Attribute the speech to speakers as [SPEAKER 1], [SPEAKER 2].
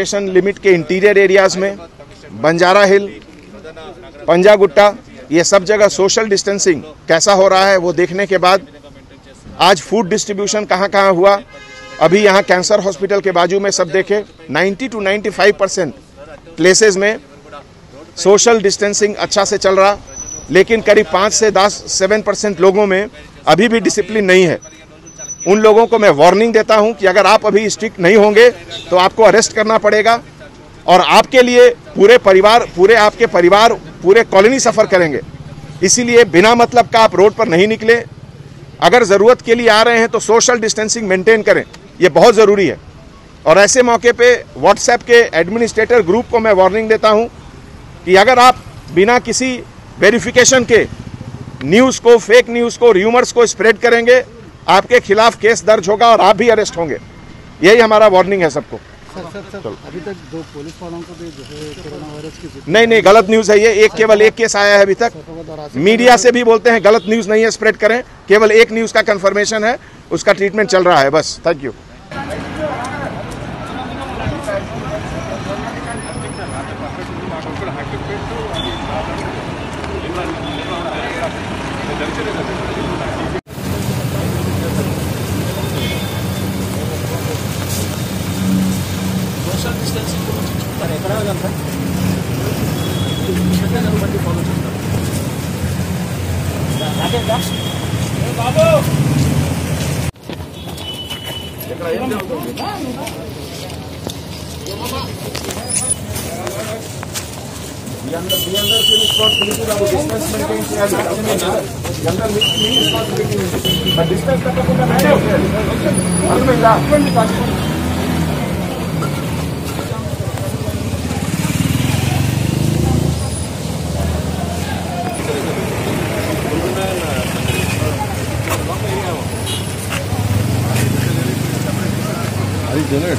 [SPEAKER 1] Station limit के interior areas में, बंजारा हिल, पंजागुट्टा, ये सब जगह सोशल डिस्टेंसिंग कैसा हो रहा है वो देखने के बाद, आज फ़ूड डिस्ट्रीब्यूशन कहाँ कहाँ हुआ, अभी यहाँ कैंसर हॉस्पिटल के बाजू में सब देखे 90 टू 95 परसेंट प्लेसेज में सोशल डिस्टेंसिंग अच्छा से चल रहा, लेकिन करीब पाँच से दस सेवन परसेंट लोगों में अभी भी डिसिप्लिन नहीं है। उन लोगों को मैं वार्निंग देता हूँ कि अगर आप अभी स्ट्रिक्ट नहीं होंगे तो आपको अरेस्ट करना पड़ेगा और आपके लिए पूरे परिवार, पूरे आपके परिवार, पूरे कॉलोनी सफ़र करेंगे। इसीलिए बिना मतलब का आप रोड पर नहीं निकले। अगर ज़रूरत के लिए आ रहे हैं तो सोशल डिस्टेंसिंग मेंटेन करें। ये बहुत ज़रूरी है। और ऐसे मौके पे व्हाट्सएप के एडमिनिस्ट्रेटर ग्रुप को मैं वार्निंग देता हूँ कि अगर आप बिना किसी वेरिफिकेशन के न्यूज़ को फेक न्यूज़ को र्यूमर्स को स्प्रेड करेंगे आपके खिलाफ केस दर्ज होगा और आप भी अरेस्ट होंगे। यही हमारा वार्निंग है सबको। सर सर
[SPEAKER 2] सर अभी तक दो पुलिस वालों को भी जो है कोरोना वायरस की
[SPEAKER 1] नहीं नहीं गलत न्यूज़ है ये। एक केवल एक केस आया है अभी तक। मीडिया से भी बोलते हैं गलत न्यूज़ नहीं है स्प्रेड करें। केवल एक न्यूज़ का कंफर्मेशन है उसका ट्रीटमेंट चल रहा है बस। थैंक यू
[SPEAKER 2] సోషల్ డిస్టెన్సింగ్ గురించి చెప్తారు ఎక్కడ వెళ్ళాలి సార్ బట్టి ఫాలో చేస్తారు బాబు ఎక్కడ ఏం జరుగుతుంది जनरल
[SPEAKER 1] जनरल की रिस्पॉन्सिबिलिटी का डिस्टेंस मेंटेन किया जाता है जनरल की रिस्पॉन्सिबिलिटी बट डिस्टेंस का तो कोई नहीं है और मैं लास्ट में निकाल How you dinner?